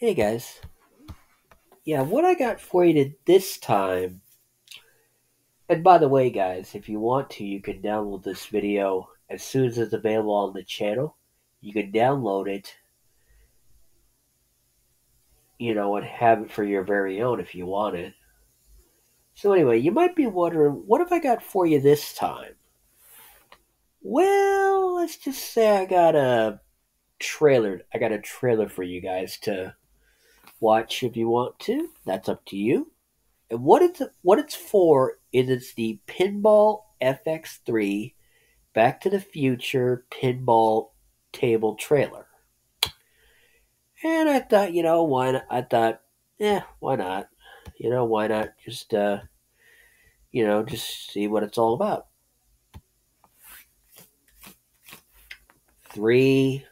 Hey guys. Yeah, what I got for you this time. And by the way, guys, if you want to, you can download this video as soon as it's available on the channel. You can download it, you know, and have it for your very own if you want it. So, anyway, you might be wondering, what have I got for you this time? Well, let's just say I got a trailer. I got a trailer for you guys to watch if you want to. That's up to you. And what it's what it's for is it's the Pinball FX3 Back to the Future pinball table trailer. And I thought, you know, why not? I thought, yeah, why not? You know, why not just, uh, you know, just see what it's all about. Three,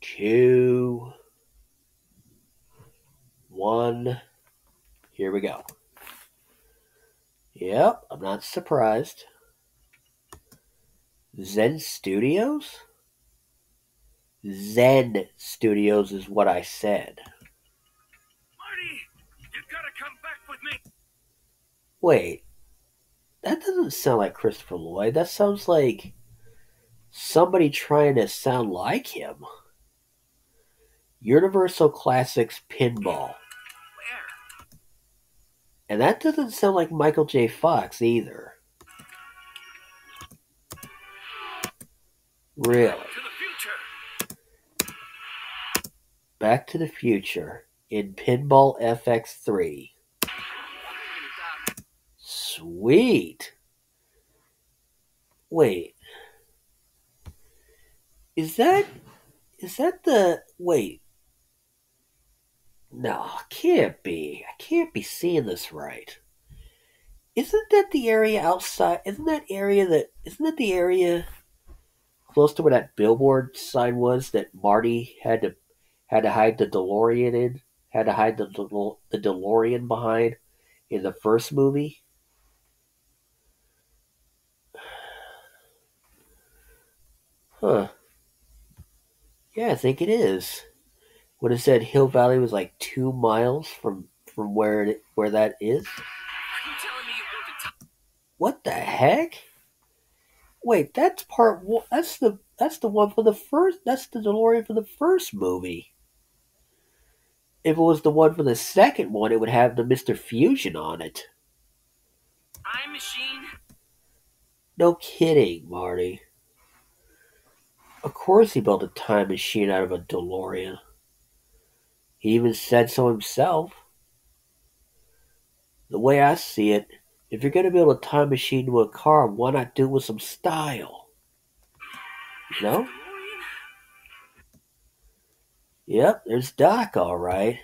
two, one. Here we go. Yep, I'm not surprised. Zen Studios? Zen Studios is what I said. Marty, you gotta come back with me. Wait, that doesn't sound like Christopher Lloyd. That sounds like somebody trying to sound like him. Universal Classics Pinball. And that doesn't sound like Michael J. Fox either. Really? To the future. Back to the Future in Pinball FX3. Sweet. Wait. Is that is that the wait? No, can't be. I can't be seeing this right. Isn't that the area outside? Isn't that area that isn't that the area close to where that billboard sign was that Marty had to had to hide the DeLorean in? Had to hide the the, the DeLorean behind in the first movie? Huh. Yeah, I think it is. What have said Hill Valley was like two miles from from where it, where that is. Are you telling me you want to What the heck? Wait, that's part one. That's the that's the one for the first. That's the DeLorean for the first movie. If it was the one for the second one, it would have the Mister Fusion on it. time machine? No kidding, Marty. Of course, he built a time machine out of a DeLorean. He even said so himself. The way I see it, if you're going to build a time machine to a car, why not do it with some style? You know? Yep, there's Doc, all right.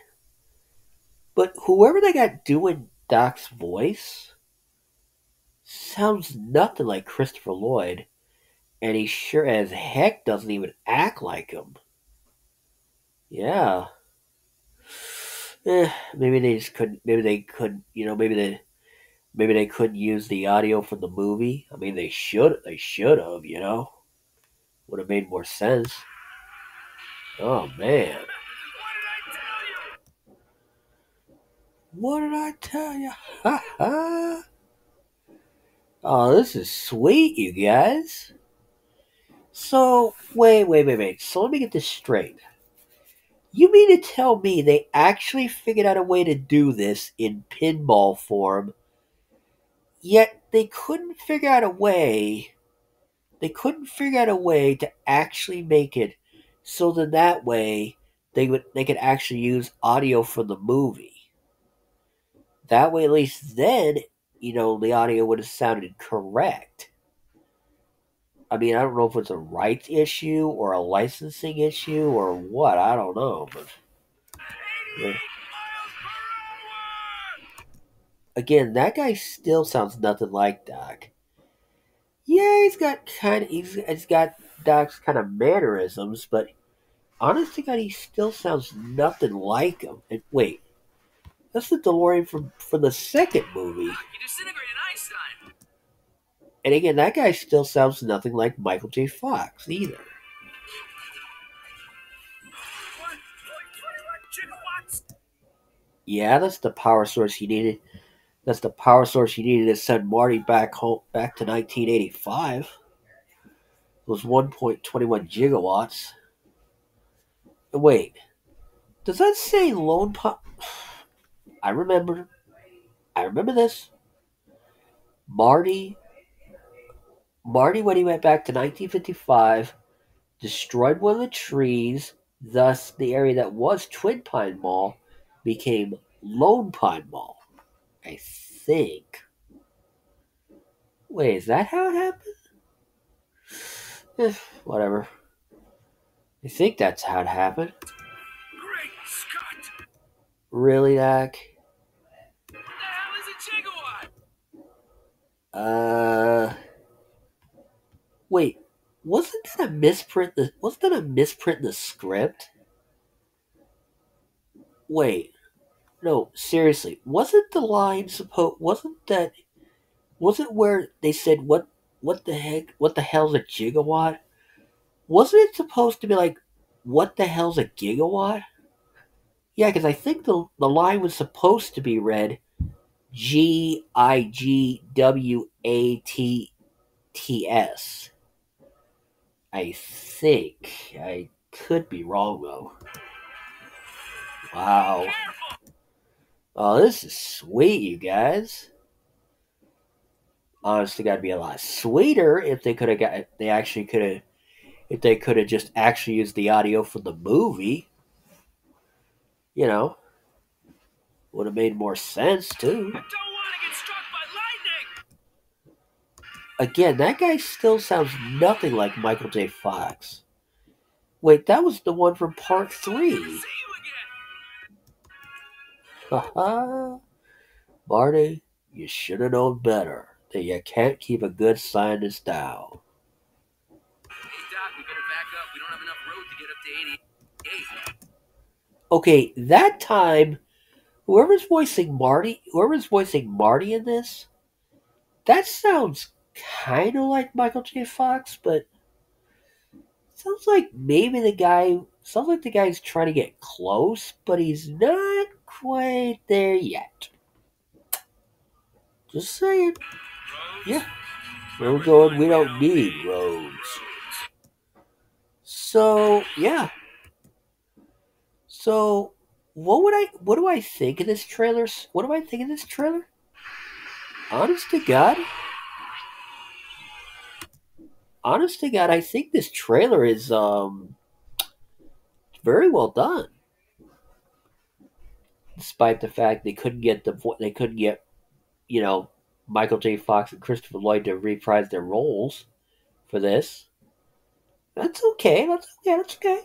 But whoever they got doing Doc's voice sounds nothing like Christopher Lloyd, and he sure as heck doesn't even act like him. Yeah. Eh, maybe they just couldn't. Maybe they couldn't. You know, maybe they, maybe they couldn't use the audio from the movie. I mean, they should. They should have. You know, would have made more sense. Oh man. What did I tell you? Ha ha! Oh, this is sweet, you guys. So, wait, wait, wait, wait. So let me get this straight. You mean to tell me they actually figured out a way to do this in pinball form, yet they couldn't figure out a way. They couldn't figure out a way to actually make it so that that way they would they could actually use audio from the movie. That way, at least then, you know, the audio would have sounded correct. I mean, I don't know if it's a rights issue or a licensing issue or what. I don't know, but Yeah. again, that guy still sounds nothing like Doc. Yeah, he's got kind of he's, he's got Doc's kind of mannerisms, but honestly, God, he still sounds nothing like him. And wait, that's the DeLorean from from the second movie. He disintegrated Einstein. And again, that guy still sounds nothing like Michael J. Fox either. Yeah, that's the power source he needed. That's the power source he needed to send Marty back home back to 1985. It was 1.21 gigawatts. Wait, does that say lone pop? I remember. I remember this. Marty. Marty, when he went back to 1955, destroyed one of the trees. Thus, the area that was Twin Pine Mall became Lone Pine Mall. I think. Wait, is that how it happened? Eh, whatever. I think that's how it happened. Great Scott! Really, Doc? What the hell is a gigawatt? Uh. Wait, wasn't that a misprint? The wasn't that a misprint in the script? Wait, no, seriously, wasn't the line supposed? Wasn't that? Wasn't where they said what? What the heck? What the hell's a gigawatt? Wasn't it supposed to be like, what the hell's a gigawatt? Yeah, because I think the the line was supposed to be read, G I G W A T T S. I think I could be wrong though. Wow. Oh, this is sweet, you guys. Honestly, gotta be a lot sweeter if they could have got. They actually could have. If they could have just actually used the audio from the movie. You know. Would have made more sense too. I don't want to get struck by lightning! Again, that guy still sounds nothing like Michael J. Fox. Wait, that was the one from part three. Haha. Marty, you should have known better that you can't keep a good scientist down. Hey, Doc, we better back up. We don't have enough road to get up to 88. Okay, that time, whoever's voicing Marty, whoever's voicing Marty in this, that sounds kind of like Michael J. Fox, but sounds like maybe the guy, sounds like the guy's trying to get close, but he's not quite there yet. Just saying. Yeah. We're going, we don't need roads. So yeah. So what would I what do I think of this trailer? What do I think of this trailer? Honest to God. Honest to God, I think this trailer is um very well done. Despite the fact they couldn't get the they couldn't get you know Michael J. Fox and Christopher Lloyd to reprise their roles for this. That's okay. That's yeah, that's okay.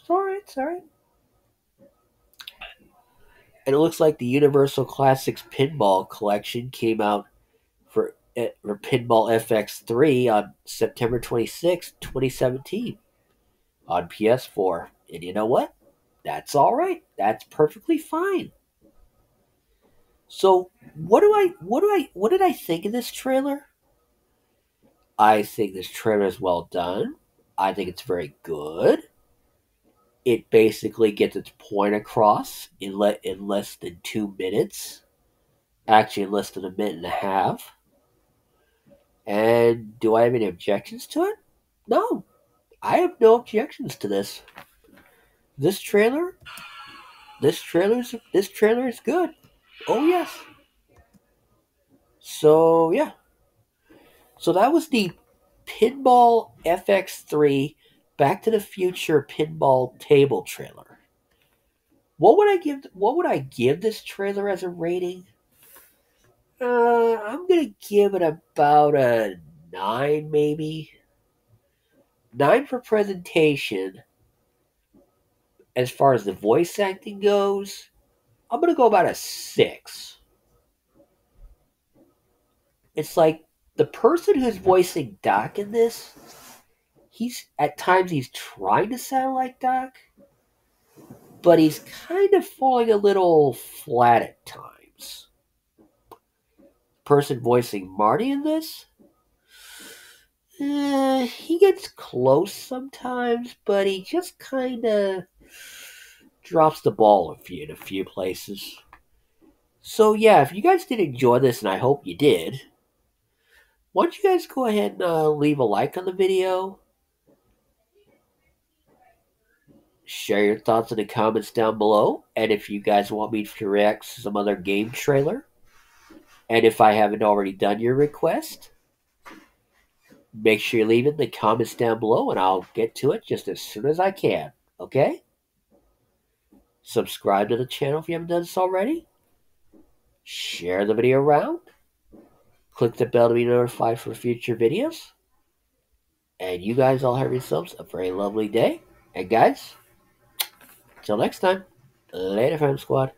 It's alright, it's alright. And it looks like the Universal Classics Pinball Collection came out eh, Pinball FX3 on September 26, 2017 on PS4. And you know what? That's alright. That's perfectly fine. So what do I what do I what did I think of this trailer? I think this trailer is well done. I think it's very good. It basically gets its point across in le- in less than two minutes. Actually, in less than a minute and a half. And do I have any objections to it? No, I have no objections to this. This trailer, this trailer's this trailer is good. Oh yes. So yeah. So that was the Pinball FX3 Back to the Future Pinball Table trailer. What would I give what would I give this trailer as a rating? Uh, I'm gonna give it about a nine, maybe. Nine for presentation. As far as the voice acting goes, I'm gonna go about a six. It's like the person who's voicing Doc in this, he's at times he's trying to sound like Doc, but he's kind of falling a little flat at times. Person voicing Marty in this, eh, he gets close sometimes, but he just kind of drops the ball a few, in a few places. So, yeah, if you guys did enjoy this, and I hope you did, why don't you guys go ahead and uh, leave a like on the video? Share your thoughts in the comments down below. And if you guys want me to react to some other game trailer, and if I haven't already done your request, make sure you leave it in the comments down below and I'll get to it just as soon as I can. Okay? Subscribe to the channel if you haven't done this already. Share the video around. Click the bell to be notified for future videos. And you guys all have yourselves a very lovely day. And guys, until next time, later, fam squad.